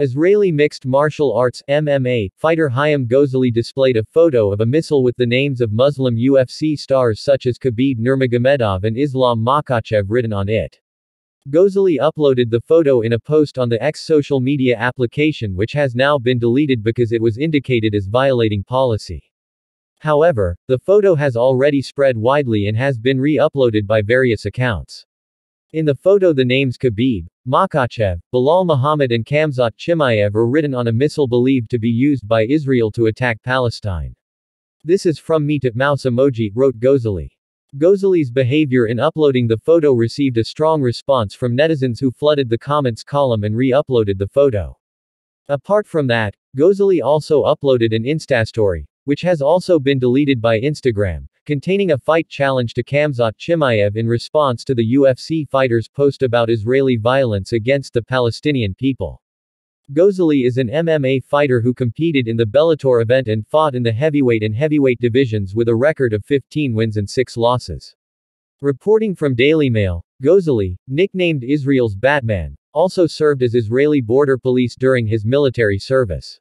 Israeli mixed martial arts MMA fighter Haim Gozali displayed a photo of a missile with the names of Muslim UFC stars such as Khabib Nurmagomedov and Islam Makhachev written on it. Gozali uploaded the photo in a post on the X social media application which has now been deleted because it was indicated as violating policy. However, the photo has already spread widely and has been re-uploaded by various accounts. In the photo the names Khabib, Makhachev, Belal Muhammad and Khamzat Chimaev are written on a missile believed to be used by Israel to attack Palestine. This is from me to mouse emoji, wrote Gozali. Gozali's behavior in uploading the photo received a strong response from netizens who flooded the comments column and re-uploaded the photo. Apart from that, Gozali also uploaded an Insta story, which has also been deleted by Instagram, containing a fight challenge to Khamzat Chimaev in response to the UFC fighter's post about Israeli violence against the Palestinian people. Gozali is an MMA fighter who competed in the Bellator event and fought in the heavyweight and heavyweight divisions with a record of 15 wins and 6 losses. Reporting from Daily Mail, Gozali, nicknamed Israel's Batman, also served as Israeli border police during his military service.